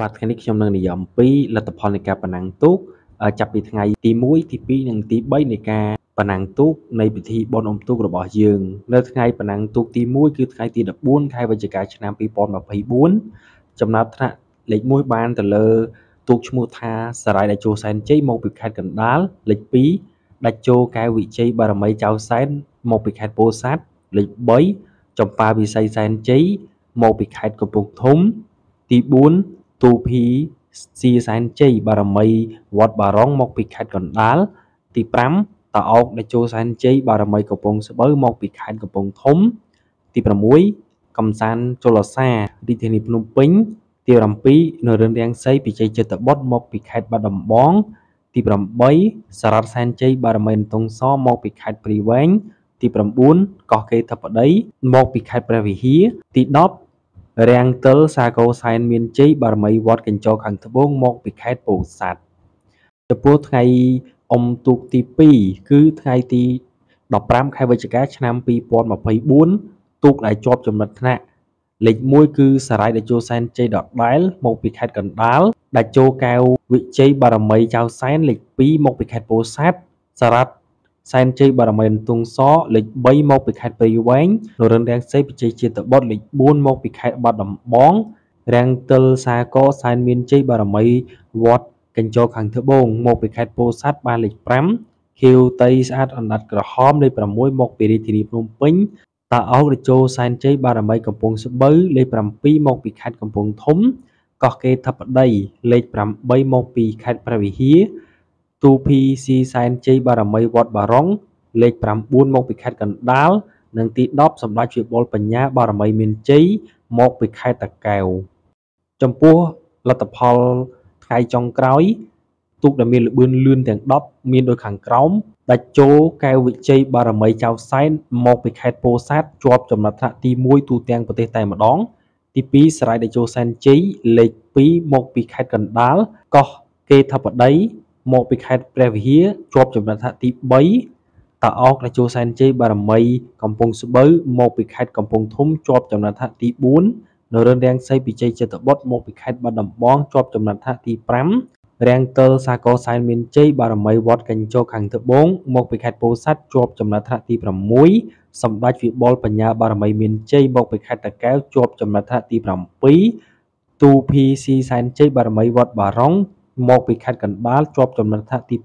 បាទថ្ងៃនេះខ្ញុំនឹងនិយាយអំពីលទ្ធផលនៃការប្រណាំងទូកចាប់ពីថ្ងៃទី1ទី2និងទី3នៃការប្រណាំងទូកនៃពិធីបុណ្យអុំទូករបស់យើង នៅថ្ងៃប្រណាំងទូកទី1គឺថ្ងៃទី14ខែវិច្ឆិកាឆ្នាំ2024ចំណាត់ថ្នាក់លេខ1បានទៅលើទូកឈ្មោះថាសារាយដាច់ជោសែនជ័យមកពីខេត្តកណ្ដាលលេខ2ដាច់ជោកែវវិជ័យបារមីចៅសែនមកពីខេត្តពោធិ៍សាត់លេខ3ចម្ប៉ាវិស័យសែនជ័យមកពីខេត្តកំពង់ធំទី4 ទូភីស៊ីសែនជ័យបារមីវត្តបារងមកពីខេត្តកណ្ដាលទី5តាអោកដែលចូលសែនជ័យបារមីកំពង់ស្បូវមកពីខេត្តកំពង់ធំ ទី6កំសាន្តជលសារាជធានីភ្នំពេញទី7នៅរឿនរាំងសីពីជ័យចិត្តបុត្រមកពីខេត្តបាត់ដំបង ទី8សារ៉ាត់សែនជ័យបារមីនតុងសមកពីខេត្តព្រីវែងទី9កោះកេរធិបតីមកពីខេត្តព្រះវិហារទី10 រាំងទិលសាគរសែនមានជ័យបារមីវត្តកញ្ចោខាងត្បូងមកពីខេត្តពោធិ៍សាត់ចំពោះថ្ងៃអុំទូកទី2គឺថ្ងៃទី15ខែវិច្ឆិកាឆ្នាំ2024ទូកដែលជាប់ចំណិតថ្នាក់លេខ1គឺសារាយដាច់ជោសែនជ័យដដែល មកពីខេត្តកណ្ដាលដាច់ជោកែវវិជ័យបារមីចៅសែនលេខ2មកពីខេត្តពោធិ៍សាត់សារ៉ាត់ សែនជ័យបារមីន្ទង់សលេខ3មកពីខេត្តព្រៃវែងនរិនរាំងសីបច្ចេកជាតិបុត្រលេខ4មកពីខេត្តបាត់ដំបងរាំងទិលសាកសែនមានជ័យបារមីវត្តកញ្ចោខាងត្បូងមកពីខេត្តពោធិ៍សាត់បានលេខ5ខៀវតៃស្អាតអណ្ដាតក្រហមលេខ6មកពីរាជធានីភ្នំពេញតាអោករជោសែនជ័យបារមីកំពង់ស្បូវលេខ7មកពីខេត្តកំពង់ធំកោះកេរធិបតីលេខ8មកពីខេត្តព្រះវិហារ ទូភីស៊ីសែនជ័យបារមីវត្តបារុងលេខ9មកពីខេត្តកណ្ដាល និងទី10សម្ដេចវិបុលបញ្ញាបារមីមានជ័យមកពីខេត្តតាកែវចំពោះលទ្ធផលថ្ងៃចុងក្រោយទូកដែលមានល្បឿនលឿនទាំង10មានដូចខាងក្រោមដាច់ចូលកែវវិជ័យបារមីចៅសែនមកពីខេត្តពោធិ៍សាត់ជាប់ចំណាត់ថ្នាក់ទី1ទូទាំងប្រទេសតែម្ដង ទី2ស្រ័យដាច់ចូលសែនជ័យលេខ2មកពីខេត្តកណ្ដាលកោះកេរធិបតី មកពីខេត្តព្រះវិហារជាប់ចំណាត់ថ្នាក់ទី3តាអោករាជោសែនជ័យបារមីកំពង់ស្បូវមកពីខេត្តកំពង់ធំជាប់ចំណាត់ថ្នាក់ទី4នៅរឿនរាំងសីពីជ័យចិត្តបុត្រមកពីខេត្តបាត់ដំបងជាប់ចំណាត់ថ្នាក់ទី5រាំងទិលសាកោសែនមានជ័យបារមីវត្តកញ្ចោខាងត្បូងមកពីខេត្តពោធិ៍សាត់ជាប់ចំណាត់ថ្នាក់ទី6សម្ដេចវិបុលបញ្ញាបារមីមានជ័យមកពីខេត្តតាកែវជាប់ចំណាត់ថ្នាក់ទី7ទូភីស៊ីសែនជ័យបារមីវត្តបារុង មកពីខេត្តកណ្ដាលជាប់ចំណាត់ថ្នាក់ទី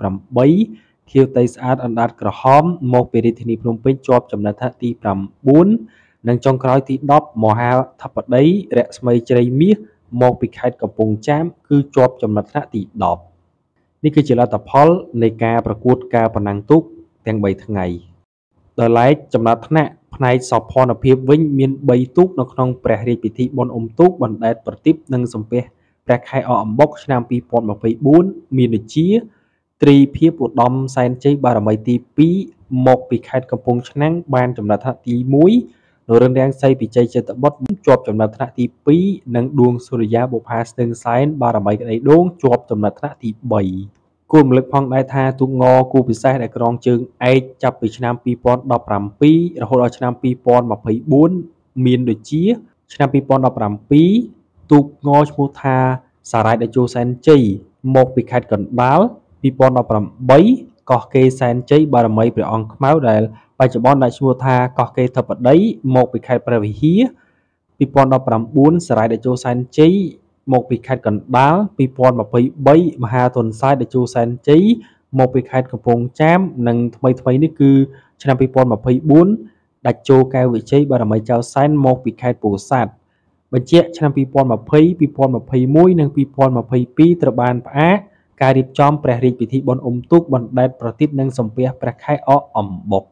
8ខៀវតៃស្អាតអណ្ដាតក្រហម មកពីរាជធានីភ្នំពេញជាប់ចំណាត់ថ្នាក់ទី9និងចុងក្រោយទី10មហាធិបតីរស្មីជ្រៃមាសមកពីខេត្តកំពង់ចាម គឺជាប់ចំណាត់ថ្នាក់ទី10នេះគឺជាលទ្ធផលនៃការប្រកួតការប្រណាំងទូកទាំង3ថ្ងៃដល់ឡែកចំណាត់ថ្នាក់ផ្នែកសោភ័ណភាពវិញមាន3ទូកនៅក្នុងព្រះរាជពិធីបុណ្យអុំទូកបណ្ដែតប្រទីបនិងសំពះ ព្រះខែអកអំបុកឆ្នាំ2024មានដូចជាត្រីភាពឧត្តមសែនជ័យបារមីទី2មកពីខេត្តកំពង់ឆ្នាំងបានចំណាត់ថ្នាក់ទី1នរិនរាំងសីពីជ័យចិត្តបុត្រជាប់ចំណាត់ថ្នាក់ទី2និងដួងសុរិយាបុផាស្ទឹងសែនបារមីក្តីដូងជាប់ចំណាត់ថ្នាក់ទី3គួររំលឹកផងដែរថាទូកងគូពិសេសដែលក្រងជើងឯកចាប់ពីឆ្នាំ2017រហូតដល់ឆ្នាំ2024មានដូចជា ឆ្នាំ2017 ទូកងឈ្មោះថា សារាយដាជោសែនជ័យមកពីខេត្តកណ្ដាល2018កោះកេរសែនជ័យបារមីព្រះអង្គខ្មៅដែលបច្ចុប្បន្នដាក់ឈ្មោះថាកោះកេរធិបតីមកពីខេត្តព្រះវិហារ2019សារាយដាជោសែនជ័យមកពីខេត្តកណ្ដាល2023មហាទុនសាយដាជោសែនជ័យមកពីខេត្តកំពង់ចាមនិងថ្មីថ្មីនេះគឺឆ្នាំ2024ដាច់ជោកែវវិជ័យបារមីចៅសែនមកពីខេត្តពោធិ៍សាត់ បញ្ជាក់ឆ្នាំ2020 2021និង2022ត្រូវបានផ្អាកការរៀបចំព្រះរាជពិធីបុណ្យអុំទូកបណ្ដែតប្រទីបនិងសំពះព្រះខែអកអំបុក